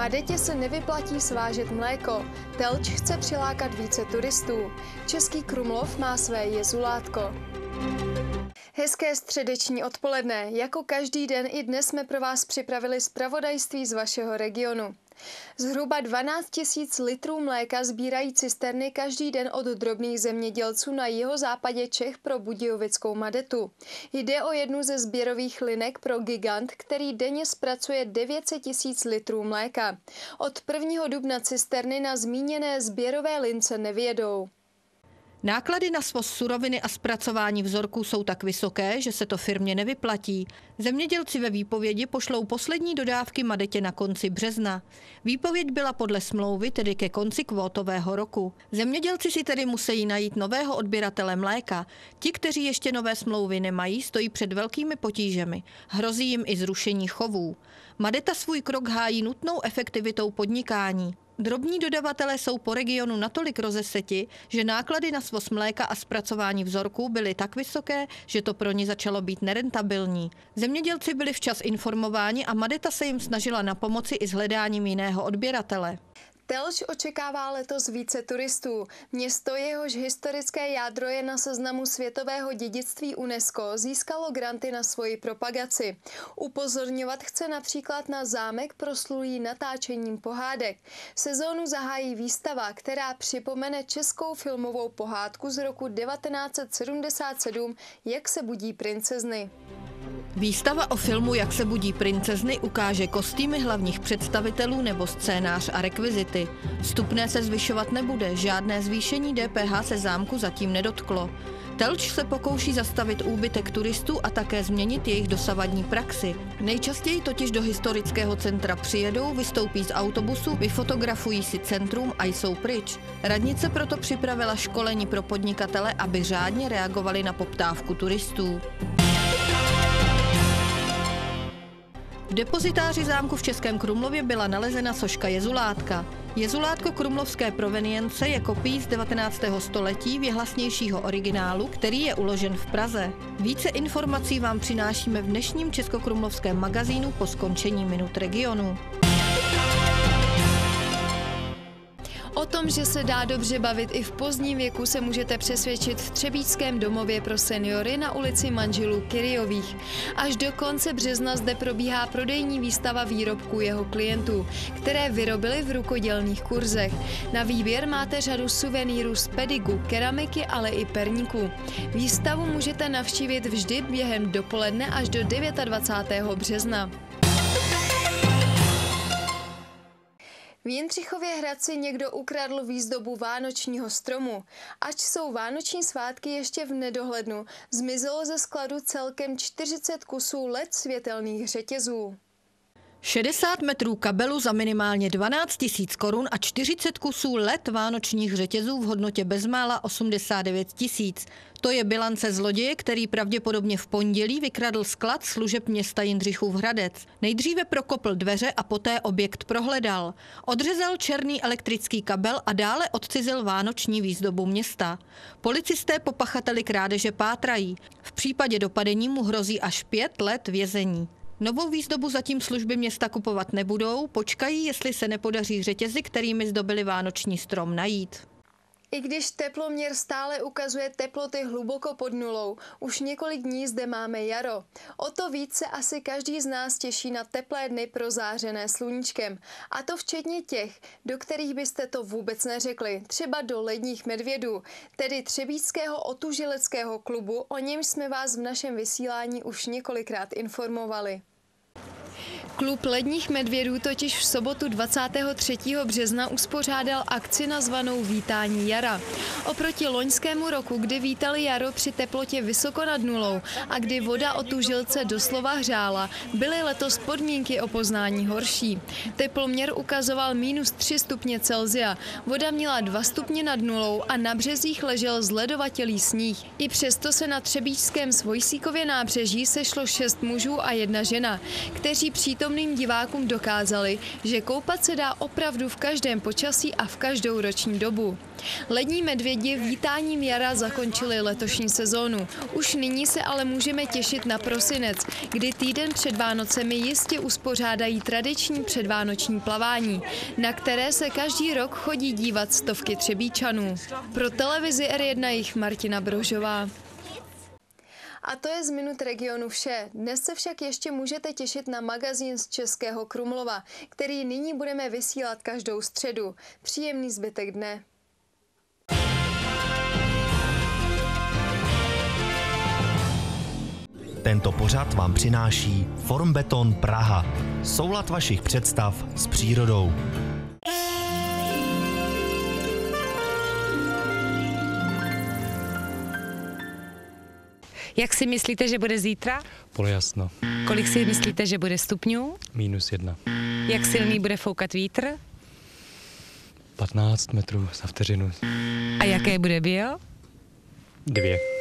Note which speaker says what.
Speaker 1: Madetě se nevyplatí svážet mléko. Telč chce přilákat více turistů. Český Krumlov má své jezulátko. Hezké středeční odpoledne. Jako každý den i dnes jsme pro vás připravili zpravodajství z vašeho regionu. Zhruba 12 tisíc litrů mléka sbírají cisterny každý den od drobných zemědělců na jeho západě Čech pro Budějovickou madetu. Jde o jednu ze sběrových linek pro Gigant, který denně zpracuje 900 tisíc litrů mléka. Od 1. dubna cisterny na zmíněné sběrové lince nevědou.
Speaker 2: Náklady na svoz suroviny a zpracování vzorků jsou tak vysoké, že se to firmě nevyplatí. Zemědělci ve výpovědi pošlou poslední dodávky Madetě na konci března. Výpověď byla podle smlouvy tedy ke konci kvótového roku. Zemědělci si tedy musí najít nového odběratele mléka. Ti, kteří ještě nové smlouvy nemají, stojí před velkými potížemi. Hrozí jim i zrušení chovů. Madeta svůj krok hájí nutnou efektivitou podnikání. Drobní dodavatelé jsou po regionu natolik rozeseti, že náklady na svoz mléka a zpracování vzorků byly tak vysoké, že to pro ně začalo být nerentabilní. Zemědělci byli včas informováni a Madeta se jim snažila na pomoci i s hledáním jiného odběratele.
Speaker 1: Telč očekává letos více turistů. Město, jehož historické jádro je na seznamu světového dědictví UNESCO, získalo granty na svoji propagaci. Upozorňovat chce například na zámek proslulý natáčením pohádek. Sezónu zahájí výstava, která připomene českou filmovou pohádku z roku 1977 Jak se budí princezny.
Speaker 2: Výstava o filmu Jak se budí princezny ukáže kostýmy hlavních představitelů nebo scénář a rekvizity. Vstupné se zvyšovat nebude, žádné zvýšení DPH se zámku zatím nedotklo. Telč se pokouší zastavit úbytek turistů a také změnit jejich dosavadní praxi. Nejčastěji totiž do historického centra přijedou, vystoupí z autobusu, vyfotografují si centrum a jsou pryč. Radnice proto připravila školení pro podnikatele, aby řádně reagovali na poptávku turistů. V depozitáři zámku v Českém Krumlově byla nalezena soška jezulátka. Jezulátko krumlovské provenience je kopií z 19. století věhlasnějšího originálu, který je uložen v Praze. Více informací vám přinášíme v dnešním Českokrumlovském magazínu po skončení minut regionu.
Speaker 1: O tom, že se dá dobře bavit i v pozdním věku, se můžete přesvědčit v Třebíčském domově pro seniory na ulici manželů Kyriových. Až do konce března zde probíhá prodejní výstava výrobků jeho klientů, které vyrobili v rukodělných kurzech. Na výběr máte řadu suvenýrů z pedigu, keramiky, ale i perníků. Výstavu můžete navštívit vždy během dopoledne až do 29. března. V Jindřichově Hradci někdo ukradl výzdobu vánočního stromu. Ač jsou vánoční svátky ještě v nedohlednu, zmizelo ze skladu celkem 40 kusů let světelných řetězů.
Speaker 2: 60 metrů kabelu za minimálně 12 tisíc korun a 40 kusů let vánočních řetězů v hodnotě bezmála 89 tisíc. To je bilance zloděje, který pravděpodobně v pondělí vykradl sklad služeb města Jindřichův Hradec. Nejdříve prokopl dveře a poté objekt prohledal. Odřezal černý elektrický kabel a dále odcizil vánoční výzdobu města. Policisté po pachateli krádeže pátrají. V případě dopadení mu hrozí až pět let vězení. Novou výzdobu zatím služby města kupovat nebudou, počkají, jestli se nepodaří řetězy, kterými zdobili vánoční strom, najít.
Speaker 1: I když teploměr stále ukazuje teploty hluboko pod nulou, už několik dní zde máme jaro. O to víc se asi každý z nás těší na teplé dny prozářené sluníčkem. A to včetně těch, do kterých byste to vůbec neřekli, třeba do ledních medvědů, tedy Třebíčského otužileckého klubu, o němž jsme vás v našem vysílání už několikrát informovali. Klub ledních medvědů totiž v sobotu 23. března uspořádal akci nazvanou Vítání jara. Oproti loňskému roku, kdy vítali jaro při teplotě vysoko nad nulou a kdy voda o tu žilce doslova hřála, byly letos podmínky o poznání horší. Teploměr ukazoval minus 3 stupně Celzia, voda měla 2 stupně nad nulou a na březích ležel zledovatělý sníh. I přesto se na Třebíčském Svojsíkově nábřeží sešlo šest mužů a jedna žena, kteří kteří přítomným divákům dokázali, že koupat se dá opravdu v každém počasí a v každou roční dobu. Lední medvědi vítáním jara zakončili letošní sezónu. Už nyní se ale můžeme těšit na prosinec, kdy týden před Vánocemi jistě uspořádají tradiční předvánoční plavání, na které se každý rok chodí dívat stovky třebíčanů. Pro televizi R1 jich Martina Brožová. A to je z Minut regionu vše. Dnes se však ještě můžete těšit na magazín z Českého Krumlova, který nyní budeme vysílat každou středu. Příjemný zbytek dne.
Speaker 3: Tento pořad vám přináší Formbeton Praha. Soulad vašich představ s přírodou.
Speaker 4: Jak si myslíte, že bude zítra?
Speaker 5: Polojasno.
Speaker 4: Kolik si myslíte, že bude stupňů?
Speaker 5: Minus jedna.
Speaker 4: Jak silný bude foukat vítr?
Speaker 5: 15 metrů za vteřinu.
Speaker 4: A jaké bude bio?
Speaker 5: Dvě.